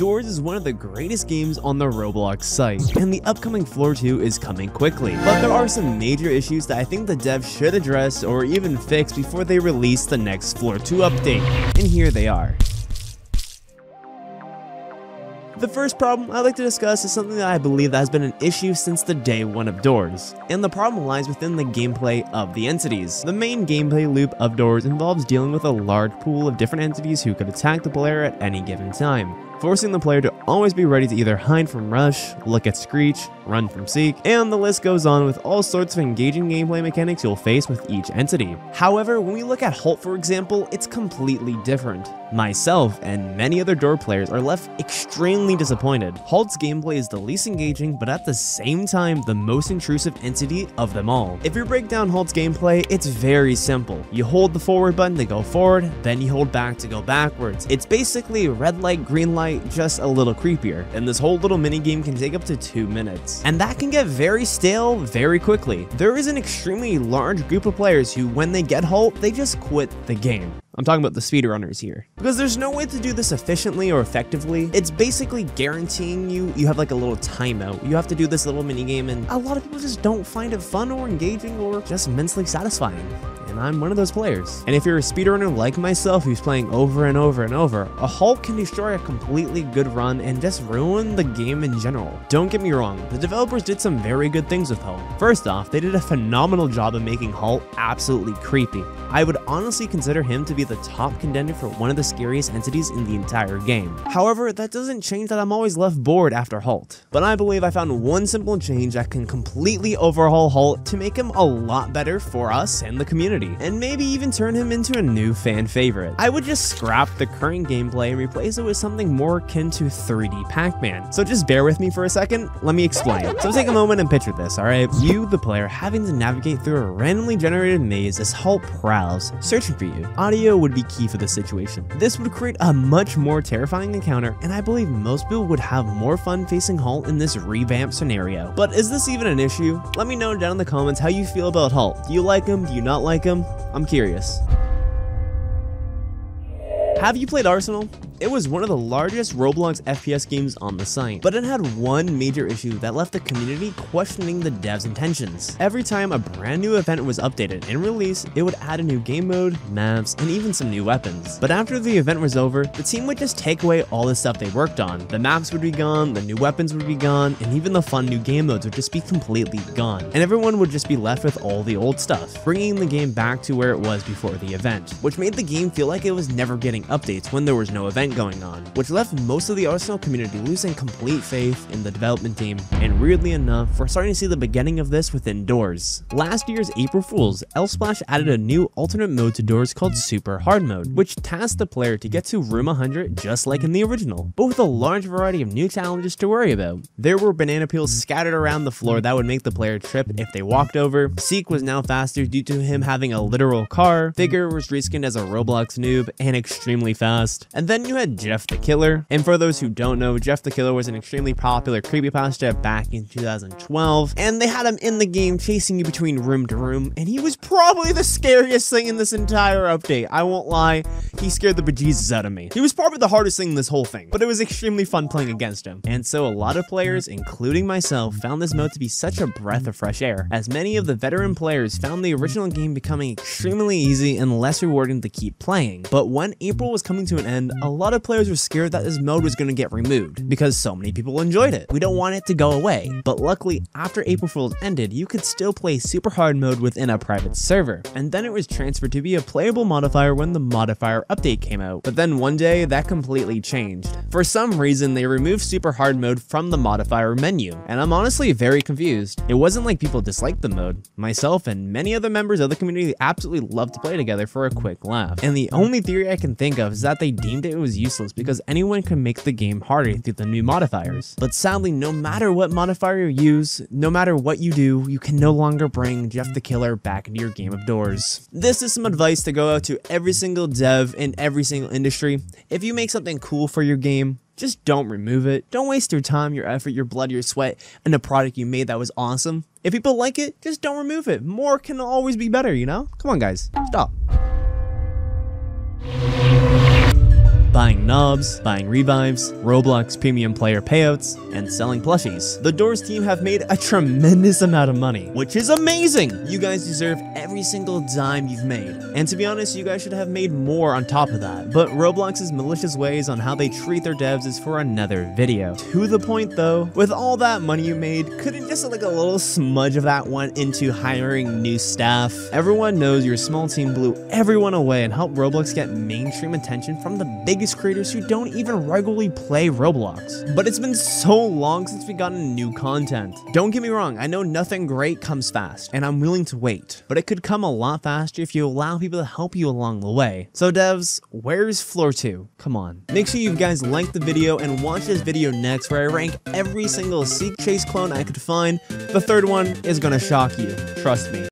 Doors is one of the greatest games on the Roblox site, and the upcoming Floor 2 is coming quickly. But there are some major issues that I think the devs should address or even fix before they release the next Floor 2 update, and here they are. The first problem I'd like to discuss is something that I believe that has been an issue since the day one of Doors, and the problem lies within the gameplay of the entities. The main gameplay loop of Doors involves dealing with a large pool of different entities who could attack the player at any given time forcing the player to always be ready to either hide from Rush, look at Screech, run from Seek, and the list goes on with all sorts of engaging gameplay mechanics you'll face with each entity. However, when we look at Halt for example, it's completely different. Myself and many other door players are left extremely disappointed. Halt's gameplay is the least engaging, but at the same time, the most intrusive entity of them all. If you break down Halt's gameplay, it's very simple. You hold the forward button to go forward, then you hold back to go backwards. It's basically red light, green light, just a little creepier, and this whole little mini game can take up to 2 minutes. And that can get very stale very quickly. There is an extremely large group of players who, when they get Halt, they just quit the game. I'm talking about the speedrunners here. Because there's no way to do this efficiently or effectively. It's basically guaranteeing you you have like a little timeout. You have to do this little mini game and a lot of people just don't find it fun or engaging or just immensely satisfying and I'm one of those players. And if you're a speedrunner like myself who's playing over and over and over, a halt can destroy a completely good run and just ruin the game in general. Don't get me wrong, the developers did some very good things with Halt. First off, they did a phenomenal job of making Halt absolutely creepy. I would honestly consider him to be the top contender for one of the scariest entities in the entire game. However, that doesn't change that I'm always left bored after Halt. But I believe I found one simple change that can completely overhaul Halt to make him a lot better for us and the community and maybe even turn him into a new fan favorite. I would just scrap the current gameplay and replace it with something more akin to 3D Pac-Man. So just bear with me for a second, let me explain. So take a moment and picture this, alright? You, the player, having to navigate through a randomly generated maze as Halt prowls, searching for you. Audio would be key for the situation. This would create a much more terrifying encounter, and I believe most people would have more fun facing Halt in this revamped scenario. But is this even an issue? Let me know down in the comments how you feel about Halt. Do you like him? Do you not like him? him? I'm curious. Have you played Arsenal? It was one of the largest Roblox FPS games on the site, but it had one major issue that left the community questioning the devs' intentions. Every time a brand new event was updated and released, it would add a new game mode, maps, and even some new weapons. But after the event was over, the team would just take away all the stuff they worked on. The maps would be gone, the new weapons would be gone, and even the fun new game modes would just be completely gone. And everyone would just be left with all the old stuff, bringing the game back to where it was before the event, which made the game feel like it was never getting updates when there was no event going on, which left most of the Arsenal community losing complete faith in the development team, and weirdly enough, we're starting to see the beginning of this within Doors. Last year's April Fools, LSPLASH added a new alternate mode to Doors called Super Hard Mode, which tasked the player to get to room 100 just like in the original, but with a large variety of new challenges to worry about. There were banana peels scattered around the floor that would make the player trip if they walked over, Seek was now faster due to him having a literal car, Figure was reskinned as a Roblox noob and extremely fast, and then you had Jeff the Killer. And for those who don't know, Jeff the Killer was an extremely popular creepypasta back in 2012, and they had him in the game chasing you between room to room, and he was probably the scariest thing in this entire update. I won't lie, he scared the bejesus out of me. He was probably the hardest thing in this whole thing, but it was extremely fun playing against him. And so a lot of players, including myself, found this mode to be such a breath of fresh air, as many of the veteran players found the original game becoming extremely easy and less rewarding to keep playing. But when April was coming to an end, a lot of players were scared that this mode was going to get removed because so many people enjoyed it. We don't want it to go away. But luckily, after April Fool's ended, you could still play super hard mode within a private server. And then it was transferred to be a playable modifier when the modifier update came out. But then one day, that completely changed. For some reason, they removed super hard mode from the modifier menu. And I'm honestly very confused. It wasn't like people disliked the mode. Myself and many other members of the community absolutely loved to play together for a quick laugh. And the only theory I can think of is that they deemed it was useless because anyone can make the game harder through the new modifiers. But sadly, no matter what modifier you use, no matter what you do, you can no longer bring Jeff the Killer back into your game of doors. This is some advice to go out to every single dev in every single industry. If you make something cool for your game, just don't remove it. Don't waste your time, your effort, your blood, your sweat, and the product you made that was awesome. If people like it, just don't remove it. More can always be better, you know? Come on, guys. Stop. Buying knobs, buying revives, Roblox premium player payouts, and selling plushies. The Doors team have made a tremendous amount of money, which is amazing! You guys deserve every single dime you've made. And to be honest, you guys should have made more on top of that. But Roblox's malicious ways on how they treat their devs is for another video. To the point though, with all that money you made, couldn't just like a little smudge of that went into hiring new staff? Everyone knows your small team blew everyone away and helped Roblox get mainstream attention from the biggest creators who don't even regularly play Roblox. But it's been so long since we gotten new content. Don't get me wrong, I know nothing great comes fast, and I'm willing to wait, but it could come a lot faster if you allow people to help you along the way. So devs, where's floor 2? Come on. Make sure you guys like the video and watch this video next where I rank every single Seek Chase clone I could find. The third one is gonna shock you, trust me.